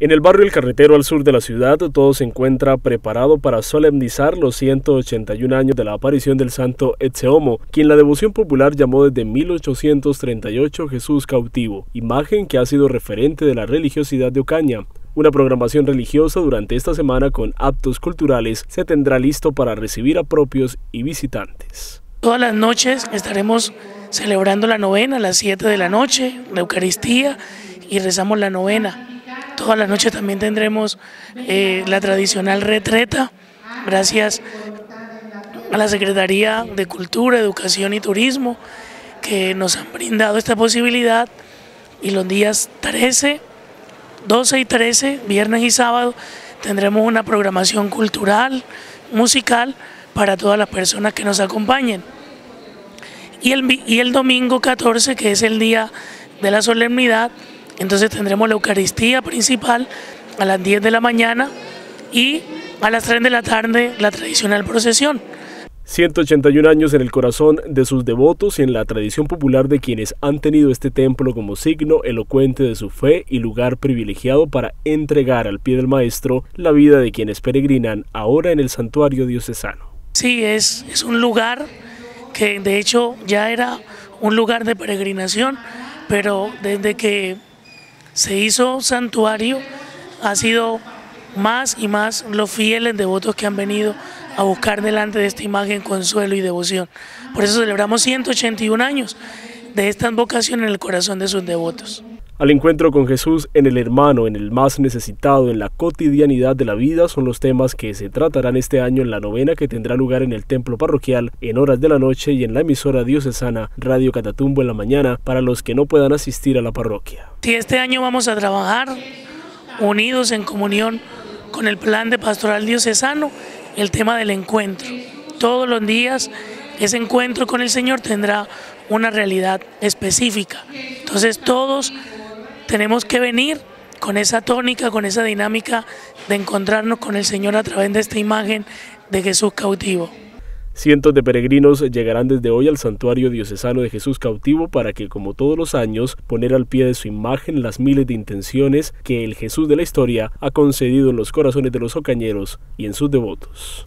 En el barrio El Carretero al sur de la ciudad, todo se encuentra preparado para solemnizar los 181 años de la aparición del santo Etzeomo, quien la devoción popular llamó desde 1838 Jesús cautivo, imagen que ha sido referente de la religiosidad de Ocaña. Una programación religiosa durante esta semana con actos culturales se tendrá listo para recibir a propios y visitantes. Todas las noches estaremos celebrando la novena a las 7 de la noche, la Eucaristía y rezamos la novena. Toda la noche también tendremos eh, la tradicional retreta, gracias a la Secretaría de Cultura, Educación y Turismo, que nos han brindado esta posibilidad. Y los días 13, 12 y 13, viernes y sábado, tendremos una programación cultural, musical, para todas las personas que nos acompañen. Y el, y el domingo 14, que es el día de la solemnidad, entonces tendremos la Eucaristía principal a las 10 de la mañana y a las 3 de la tarde la tradicional procesión. 181 años en el corazón de sus devotos y en la tradición popular de quienes han tenido este templo como signo elocuente de su fe y lugar privilegiado para entregar al pie del Maestro la vida de quienes peregrinan ahora en el santuario diocesano. Sí, es, es un lugar que de hecho ya era un lugar de peregrinación, pero desde que se hizo santuario, ha sido más y más los fieles devotos que han venido a buscar delante de esta imagen consuelo y devoción. Por eso celebramos 181 años de esta vocación en el corazón de sus devotos. Al encuentro con Jesús en el hermano, en el más necesitado, en la cotidianidad de la vida son los temas que se tratarán este año en la novena que tendrá lugar en el templo parroquial en horas de la noche y en la emisora diocesana Radio Catatumbo en la mañana para los que no puedan asistir a la parroquia. Sí, este año vamos a trabajar unidos en comunión con el plan de pastoral diocesano, el tema del encuentro. Todos los días ese encuentro con el Señor tendrá una realidad específica. Entonces todos tenemos que venir con esa tónica, con esa dinámica de encontrarnos con el Señor a través de esta imagen de Jesús cautivo. Cientos de peregrinos llegarán desde hoy al santuario diocesano de Jesús cautivo para que, como todos los años, poner al pie de su imagen las miles de intenciones que el Jesús de la historia ha concedido en los corazones de los ocañeros y en sus devotos.